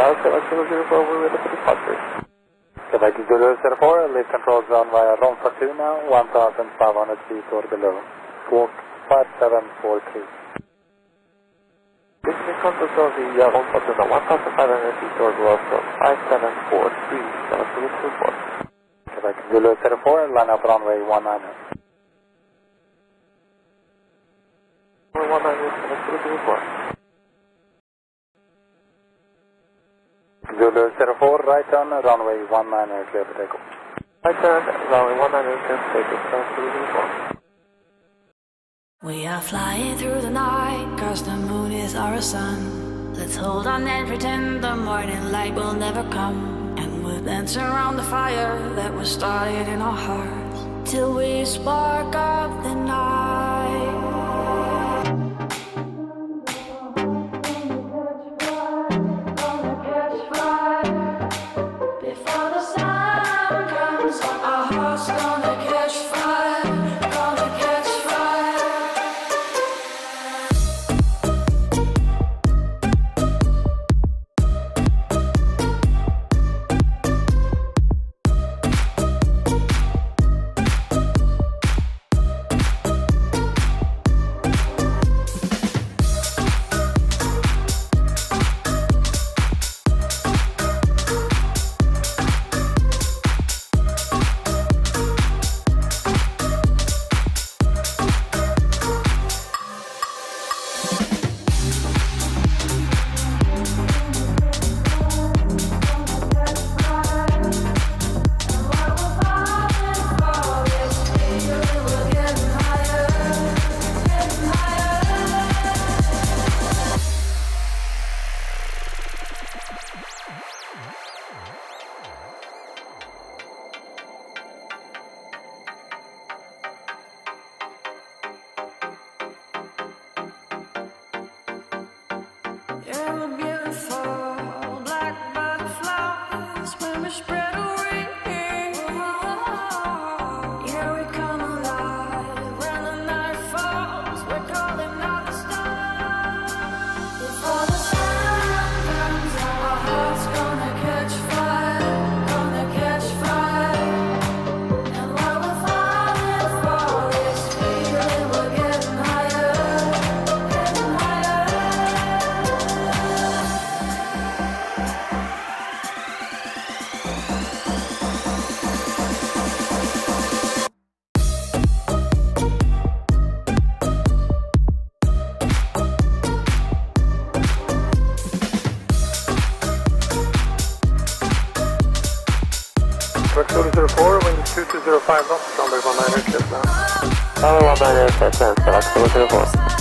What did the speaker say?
South 7004, we're ready for departure. Quebec Zulu 04, lead control zone via Rom Fortuna, 1500 feet or below. Squawk 5743. This is control zone via Rom Fortuna, 1500 feet or below from 5743, South 7004. Quebec Zulu 04, line up runway 19. We're 19, South 7004. Zulu 04, right on runway 19, clear for takeoff. Right turn, runway 19, clear for takeoff, We are flying through the night, cause the moon is our sun. Let's hold on and pretend the morning light will never come. And we'll dance around the fire that was started in our hearts. Till we spark up You're beautiful, Zulu 04, wind 2205 knots, runway 19, clear for now. Runway 19, clear for South 7004.